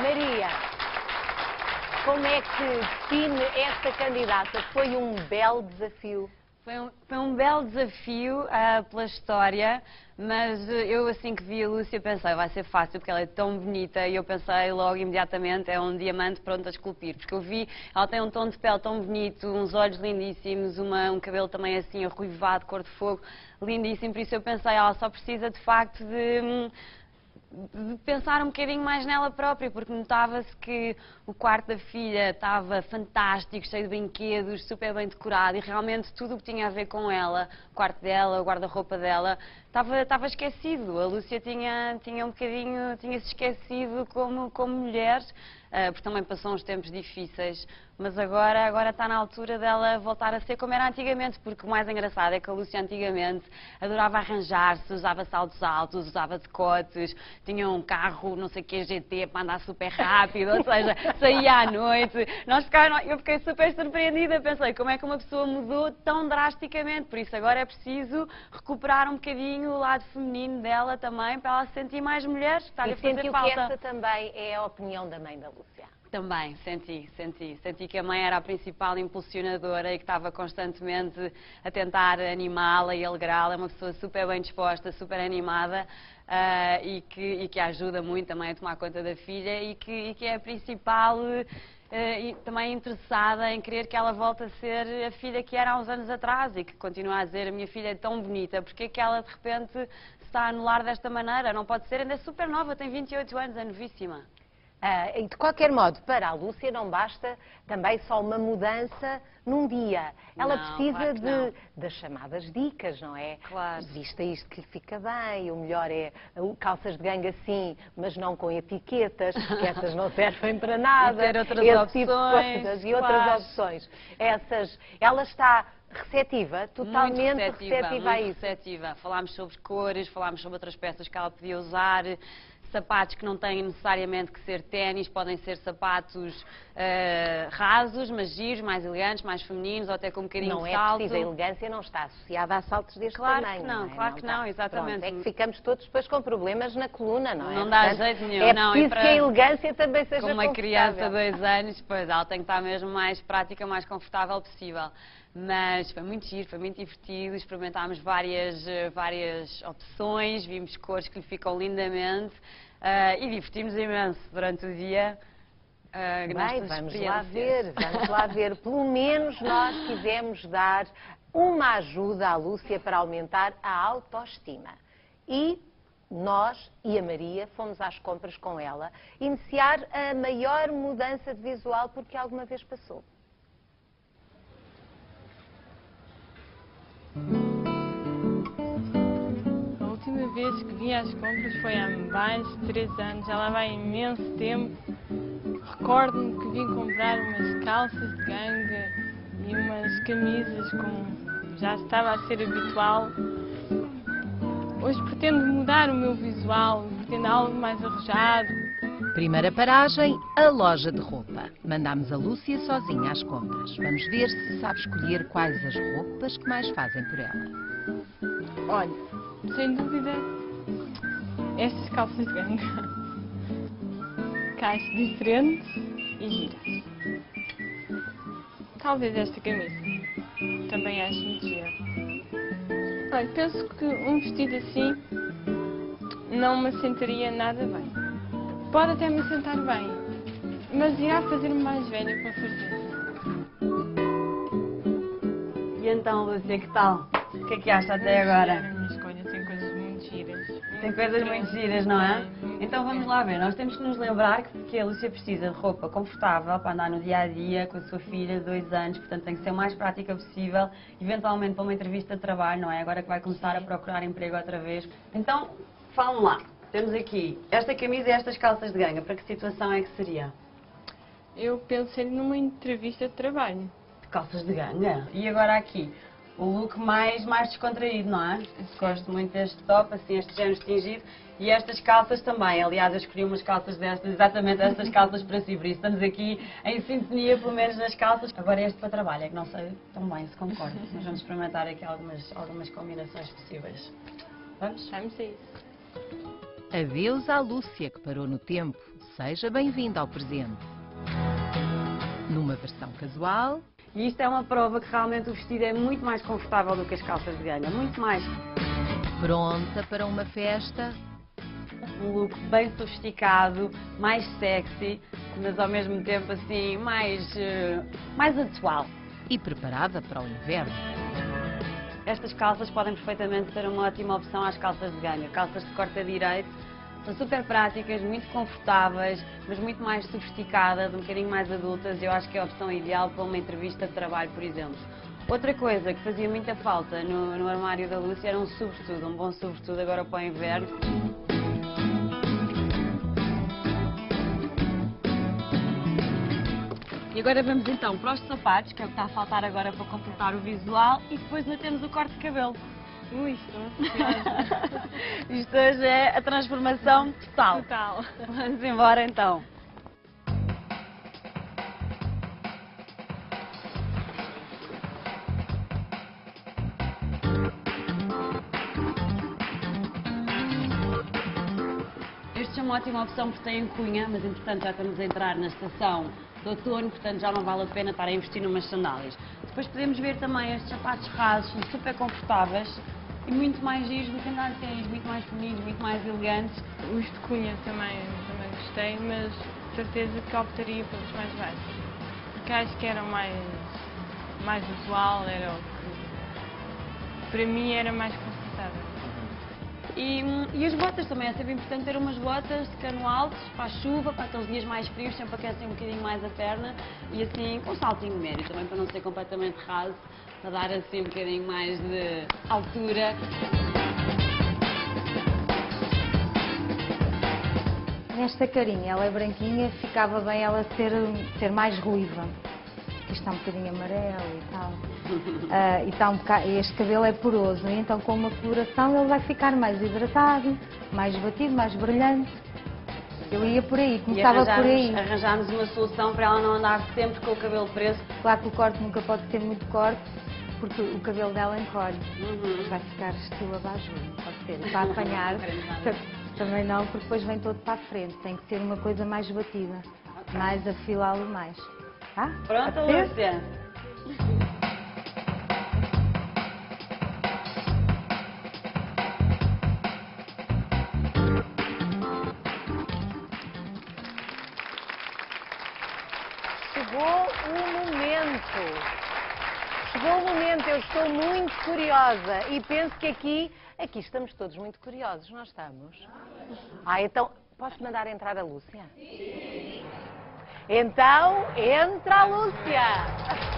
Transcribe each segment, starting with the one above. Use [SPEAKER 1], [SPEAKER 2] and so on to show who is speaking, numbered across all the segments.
[SPEAKER 1] Maria, como é que define esta candidata? Foi um belo desafio.
[SPEAKER 2] Foi um, foi um belo desafio uh, pela história, mas uh, eu assim que vi a Lúcia pensei, vai ser fácil porque ela é tão bonita e eu pensei logo imediatamente, é um diamante pronto a esculpir, porque eu vi, ela tem um tom de pele tão bonito, uns olhos lindíssimos, uma, um cabelo também assim arruivado, cor de fogo, lindíssimo, por isso eu pensei, ela só precisa de facto de... Hum, de pensar um bocadinho mais nela própria, porque notava-se que o quarto da filha estava fantástico, cheio de brinquedos, super bem decorado e realmente tudo o que tinha a ver com ela, o quarto dela, o guarda-roupa dela, estava, estava esquecido. A Lúcia tinha, tinha um bocadinho, tinha-se esquecido como, como mulher, uh, porque também passou uns tempos difíceis, mas agora, agora está na altura dela voltar a ser como era antigamente, porque o mais engraçado é que a Lúcia antigamente adorava arranjar-se, usava saltos altos, usava decotes, tinha um carro, não sei o que, GT, para andar super rápido, ou seja, saía à noite. Nós eu fiquei super surpreendida, pensei como é que uma pessoa mudou tão drasticamente, por isso agora é preciso recuperar um bocadinho o lado feminino dela também, para ela se sentir mais mulher, está-lhe a fazer falta.
[SPEAKER 1] que essa também é a opinião da mãe da Lúcia.
[SPEAKER 2] Também, senti, senti. Senti que a mãe era a principal impulsionadora e que estava constantemente a tentar animá-la e alegrá-la. É uma pessoa super bem disposta, super animada uh, e, que, e que ajuda muito também a tomar conta da filha e que, e que é a principal. Uh, e também interessada em querer que ela volte a ser a filha que era há uns anos atrás e que continua a dizer a minha filha é tão bonita, porque é que ela de repente se está a anular desta maneira? Não pode ser, ainda é super nova, tem 28 anos, é novíssima.
[SPEAKER 1] Uh, e de qualquer modo, para a Lúcia não basta também só uma mudança num dia. Ela
[SPEAKER 2] não,
[SPEAKER 1] precisa
[SPEAKER 2] claro
[SPEAKER 1] de, das chamadas dicas, não é?
[SPEAKER 2] Claro.
[SPEAKER 1] Vista isto que lhe fica bem, o melhor é calças de ganga sim, mas não com etiquetas, que essas não servem para nada.
[SPEAKER 2] E ter outras Esse opções. Tipo coisas,
[SPEAKER 1] e outras claro. opções. Essas, ela está receptiva, totalmente
[SPEAKER 2] muito receptiva,
[SPEAKER 1] receptiva
[SPEAKER 2] muito
[SPEAKER 1] a isso.
[SPEAKER 2] receptiva. Falámos sobre cores, falámos sobre outras peças que ela podia usar, sapatos que não têm necessariamente que ser ténis, podem ser sapatos uh, rasos, mas giros, mais elegantes, mais femininos, ou até com um bocadinho
[SPEAKER 1] não
[SPEAKER 2] de
[SPEAKER 1] salto.
[SPEAKER 2] Não
[SPEAKER 1] é preciso, a elegância não está associada a saltos deste
[SPEAKER 2] claro
[SPEAKER 1] tamanho.
[SPEAKER 2] Que não,
[SPEAKER 1] não é?
[SPEAKER 2] claro que não, exatamente.
[SPEAKER 1] Pronto, é que ficamos todos depois com problemas na coluna, não é?
[SPEAKER 2] Não dá Portanto, jeito nenhum,
[SPEAKER 1] é
[SPEAKER 2] não.
[SPEAKER 1] preciso que a elegância também seja
[SPEAKER 2] Com uma criança de dois anos, pois ela tem que estar mesmo mais prática, mais confortável possível. Mas foi muito giro, foi muito divertido, experimentámos várias, várias opções, vimos cores que lhe ficam lindamente uh, e divertimos imenso durante o dia.
[SPEAKER 1] Uh, Bem, vamos lá ver, vamos lá ver. Pelo menos nós quisemos dar uma ajuda à Lúcia para aumentar a autoestima. E nós e a Maria fomos às compras com ela iniciar a maior mudança de visual porque alguma vez passou.
[SPEAKER 3] A última vez que vim às compras foi há mais de 3 anos, lá vai imenso tempo. Recordo-me que vim comprar umas calças de ganga e umas camisas como já estava a ser habitual. Hoje pretendo mudar o meu visual, pretendo algo mais arrojado.
[SPEAKER 4] Primeira paragem, a loja de roupa. Mandámos a Lúcia sozinha às compras. Vamos ver se sabe escolher quais as roupas que mais fazem por ela.
[SPEAKER 3] Olha, sem dúvida, estas calças de ganga. Caixas diferentes e giras. Talvez esta camisa. Também acho muito gira. Olha, penso que um vestido assim não me sentaria nada bem. Pode até me sentar bem, mas irá fazer-me mais velha, com certeza.
[SPEAKER 2] E então, Lúcia, que tal? O que é que acha até agora?
[SPEAKER 3] A minha escolha tem coisas muito giras.
[SPEAKER 2] Tem coisas muito giras, não é? Então vamos lá ver. Nós temos que nos lembrar que a Lúcia precisa de roupa confortável para andar no dia a dia com a sua filha de dois anos, portanto tem que ser o mais prática possível, eventualmente para uma entrevista de trabalho, não é? Agora que vai começar a procurar emprego outra vez. Então, falam lá. Temos aqui esta camisa e estas calças de ganga. Para que situação é que seria?
[SPEAKER 3] Eu pensei numa entrevista de trabalho.
[SPEAKER 2] De calças de ganga? E agora aqui? O look mais, mais descontraído, não é? Gosto muito deste top, assim, este género tingido. E estas calças também. Aliás, eu escolhi umas calças destas, exatamente estas calças para si. Por isso estamos aqui em sintonia, pelo menos nas calças. Agora este para trabalho, é que não sei tão bem se concordo. Mas vamos experimentar aqui algumas, algumas combinações possíveis. Vamos?
[SPEAKER 3] Vamos a isso.
[SPEAKER 4] Adeus à Lúcia, que parou no tempo. Seja bem-vindo ao presente. Numa versão casual.
[SPEAKER 2] E isto é uma prova que realmente o vestido é muito mais confortável do que as calças de ganga, muito mais.
[SPEAKER 4] Pronta para uma festa.
[SPEAKER 2] Um look bem sofisticado, mais sexy, mas ao mesmo tempo assim, mais, uh, mais atual.
[SPEAKER 4] E preparada para o inverno.
[SPEAKER 2] Estas calças podem perfeitamente ser uma ótima opção às calças de ganga. Calças de corte direito, são super práticas, muito confortáveis, mas muito mais sofisticadas, um bocadinho mais adultas. Eu acho que é a opção ideal para uma entrevista de trabalho, por exemplo. Outra coisa que fazia muita falta no, no armário da Lúcia era um sobretudo, um bom sobretudo agora para o inverno. E agora vamos então para os sapatos, que é o que está a faltar agora para completar o visual, e depois ainda temos o corte de cabelo.
[SPEAKER 3] Ui,
[SPEAKER 2] Isto hoje é a transformação total.
[SPEAKER 3] Total.
[SPEAKER 2] Vamos embora então. Estes são uma ótima opção porque têm cunha, mas entretanto já estamos a entrar na estação de outono, portanto já não vale a pena estar a investir numas sandálias. Depois podemos ver também estes sapatos rasos, são super confortáveis e muito mais giros do que andar de ténis, muito mais bonitos, muito mais elegantes.
[SPEAKER 3] Os de cunha também, também gostei, mas certeza que optaria pelos mais baixos. Porque acho que era mais, mais usual, era o que para mim era mais confortável.
[SPEAKER 2] E, e, as botas também, é sempre importante ter umas botas de cano alto para a chuva, para aqueles dias mais frios, sempre aquecem um bocadinho mais a perna e assim com um saltinho médio também para não ser completamente raso, para dar assim um bocadinho mais de altura.
[SPEAKER 5] Esta carinha, ela é branquinha, ficava bem ela ser, ser mais ruiva. Isto está um bocadinho amarelo e tal. Uh, e está um bocado, este cabelo é poroso, e então com uma coloração ele vai ficar mais hidratado, mais batido, mais brilhante. Eu ia por aí, começava por aí.
[SPEAKER 2] Arranjámos uma solução para ela não andar sempre com o cabelo preso.
[SPEAKER 5] Claro que o corte nunca pode ter muito corte, porque o cabelo dela encolhe.
[SPEAKER 2] Uhum.
[SPEAKER 5] Vai ficar estilo abajur, pode ser. Para apanhar, também não, porque depois vem todo para a frente. Tem que ser uma coisa mais batida, okay. mais afilá-lo mais. Tá?
[SPEAKER 2] Pronto, Lúcia?
[SPEAKER 1] Chegou o momento. Chegou o momento, eu estou muito curiosa e penso que aqui, aqui estamos todos muito curiosos, nós estamos? Ah, então, posso mandar entrar a Lúcia? Sim. Então, entra a Lúcia.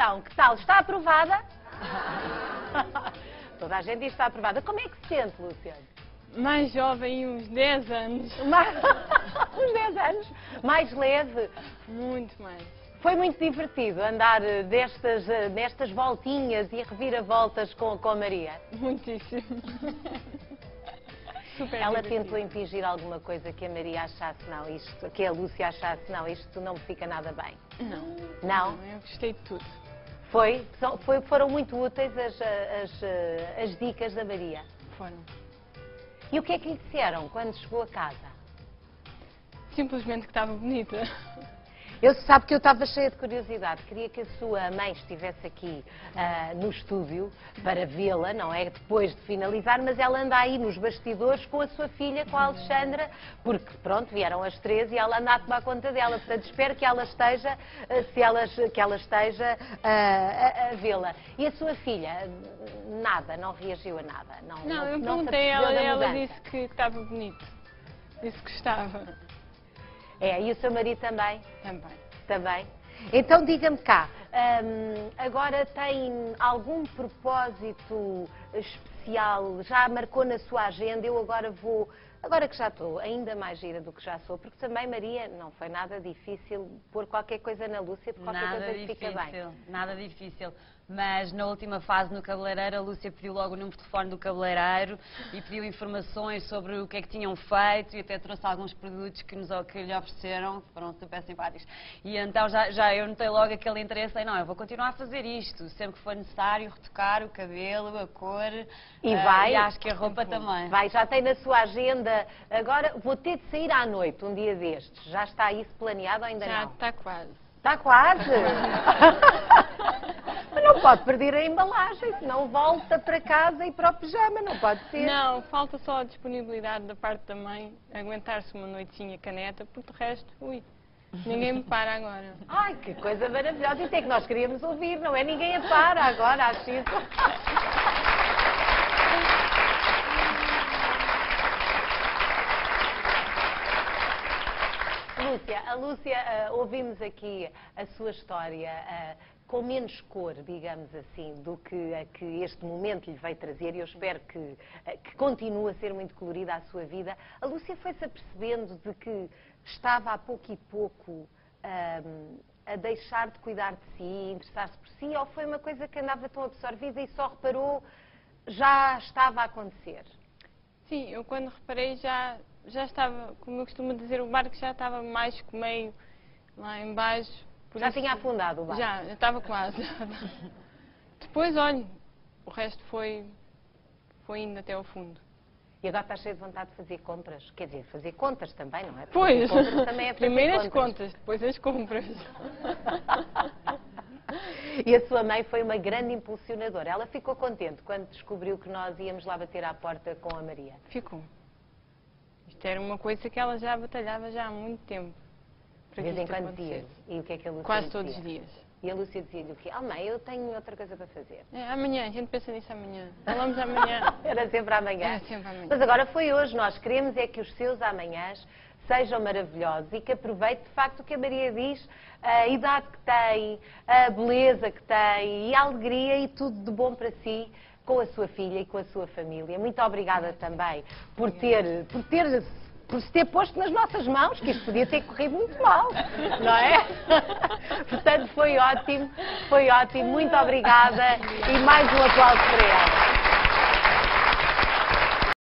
[SPEAKER 1] Então, que tal? Está aprovada? Toda a gente diz que está aprovada. Como é que se sente, Luciano?
[SPEAKER 3] Mais jovem, uns 10 anos.
[SPEAKER 1] Mais... uns 10 anos? Mais leve?
[SPEAKER 3] Muito mais.
[SPEAKER 1] Foi muito divertido andar eh, destas, eh, nestas voltinhas e reviravoltas com, com a Maria?
[SPEAKER 3] Muitíssimo.
[SPEAKER 1] Super Ela divertido. tentou impingir alguma coisa que a Maria achasse, não, isto, que a Lúcia achasse, não, isto não me fica nada bem.
[SPEAKER 3] Não.
[SPEAKER 1] Não?
[SPEAKER 3] não eu gostei de tudo.
[SPEAKER 1] Foi? foi foram muito úteis as, as, as dicas da Maria?
[SPEAKER 3] Foram.
[SPEAKER 1] E o que é que lhe disseram quando chegou a casa?
[SPEAKER 3] Simplesmente que estava bonita.
[SPEAKER 1] Eu sabe que eu estava cheia de curiosidade. Queria que a sua mãe estivesse aqui uh, no estúdio para vê-la, não é? Depois de finalizar, mas ela anda aí nos bastidores com a sua filha, com a Alexandra, porque pronto, vieram as três e ela anda a tomar conta dela. Portanto, espero que ela esteja, uh, se elas, que ela esteja uh, a, a vê-la. E a sua filha, nada, não reagiu a nada.
[SPEAKER 3] Não, não, não eu perguntei a ela e ela disse que estava bonito. Disse que estava.
[SPEAKER 1] É, e o seu marido também?
[SPEAKER 3] Também.
[SPEAKER 1] Também? Então diga-me cá, hum, agora tem algum propósito especial? Já marcou na sua agenda? Eu agora vou Agora que já estou ainda mais gira do que já sou, porque também, Maria, não foi nada difícil pôr qualquer coisa na Lúcia, porque qualquer
[SPEAKER 2] nada
[SPEAKER 1] coisa
[SPEAKER 2] difícil,
[SPEAKER 1] fica bem.
[SPEAKER 2] Nada difícil. Mas na última fase no cabeleireiro, a Lúcia pediu logo o número de telefone do cabeleireiro e pediu informações sobre o que é que tinham feito e até trouxe alguns produtos que, nos, que lhe ofereceram, que foram super simpáticos. E então já, já eu notei logo aquele interesse em, não, eu vou continuar a fazer isto, sempre que for necessário, retocar o cabelo, a cor.
[SPEAKER 1] E
[SPEAKER 2] uh,
[SPEAKER 1] vai.
[SPEAKER 2] E acho que a roupa também.
[SPEAKER 1] Vai, já tem na sua agenda. Agora vou ter de sair à noite, um dia destes. Já está isso planeado ou ainda
[SPEAKER 3] Já
[SPEAKER 1] não?
[SPEAKER 3] está quase.
[SPEAKER 1] Está quase. Mas não pode perder a embalagem, senão volta para casa e para o pijama, não pode ser.
[SPEAKER 3] Não, falta só a disponibilidade da parte da mãe, aguentar-se uma noitinha caneta, porque de resto, ui, ninguém me para agora.
[SPEAKER 1] Ai, que coisa maravilhosa. Isso é que nós queríamos ouvir, não é? Ninguém a para agora, acho isso. Lúcia, a Lúcia, ah, ouvimos aqui a sua história ah, com menos cor, digamos assim, do que a que este momento lhe veio trazer e eu espero que, ah, que continue a ser muito colorida a sua vida. A Lúcia foi-se apercebendo de que estava a pouco e pouco a deixar de cuidar de si, interessar-se por si, ou foi uma coisa que andava tão absorvida e só reparou já estava a acontecer?
[SPEAKER 3] Sim, eu quando reparei já, já estava, como eu costumo dizer, o barco já estava mais que meio lá embaixo. Por
[SPEAKER 1] Já
[SPEAKER 3] isso-
[SPEAKER 1] tinha afundado o barco?
[SPEAKER 3] Já, já estava quase. Depois, olha, o resto foi, foi indo até ao fundo.
[SPEAKER 1] E agora está cheio de vontade de fazer compras. Quer dizer, fazer contas também, não é? Fazer
[SPEAKER 3] Pois,
[SPEAKER 1] também é
[SPEAKER 3] primeiro as
[SPEAKER 1] contas,
[SPEAKER 3] depois as compras.
[SPEAKER 1] E a sua mãe foi uma grande impulsionadora. Ela ficou contente quando descobriu que nós íamos lá bater à porta com a Maria.
[SPEAKER 3] Ficou. Isto era uma coisa que ela já batalhava já há muito tempo.
[SPEAKER 1] De vez em quando
[SPEAKER 3] acontecesse.
[SPEAKER 1] E o que é que a Lúcia
[SPEAKER 3] Quase
[SPEAKER 1] dizia?
[SPEAKER 3] todos os dias.
[SPEAKER 1] E a Lúcia dizia-lhe o quê? Ah, mãe, eu tenho outra coisa para fazer.
[SPEAKER 3] É, amanhã, a gente pensa nisso amanhã. Falamos amanhã.
[SPEAKER 1] Era sempre amanhã.
[SPEAKER 3] Era sempre amanhã.
[SPEAKER 1] Mas agora foi hoje. Nós queremos é que os seus amanhãs sejam maravilhosos e que aproveite de facto o que a Maria diz, a idade que tem, a beleza que tem e a alegria e tudo de bom para si com a sua filha e com a sua família. Muito obrigada também por ter, por ter por se ter posto nas nossas mãos, que isto podia ter corrido muito mal, não é? Portanto, foi ótimo, foi ótimo, muito obrigada e mais um aplauso para ela.